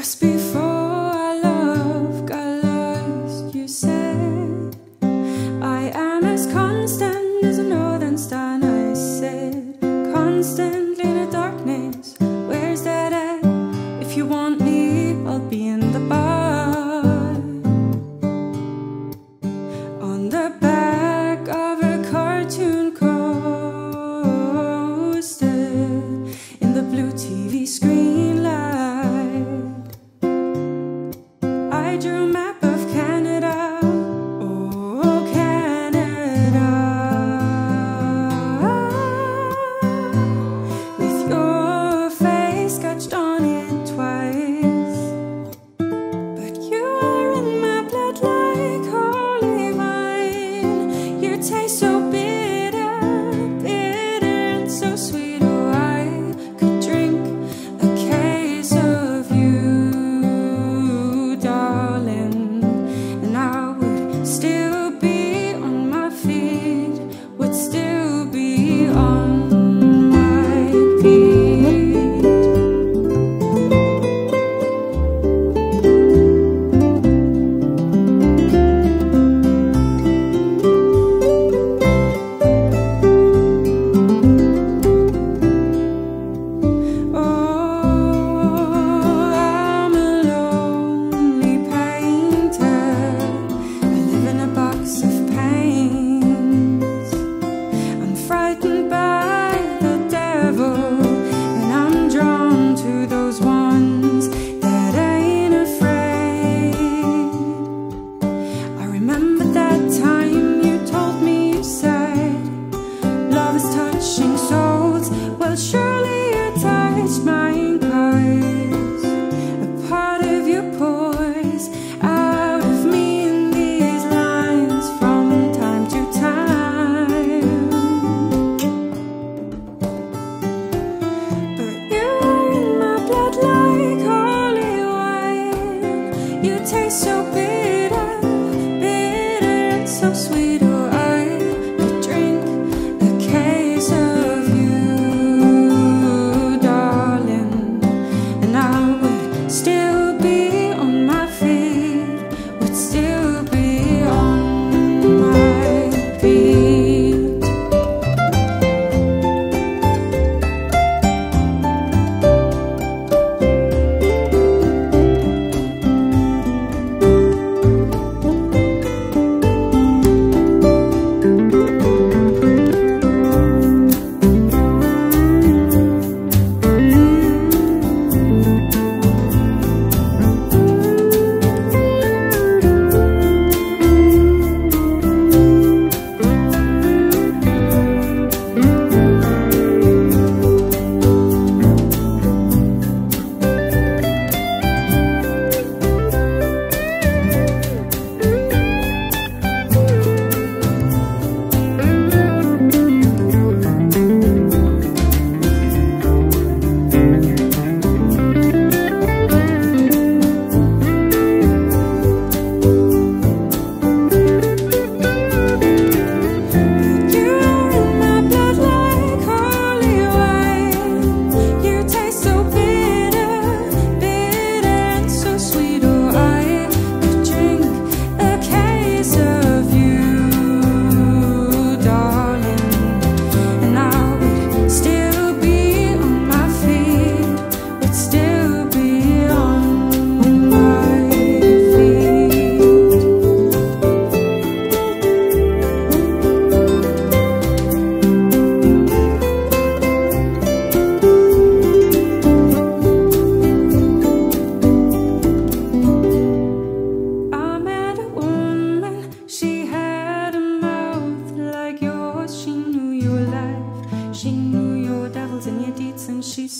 Just before remember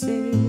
and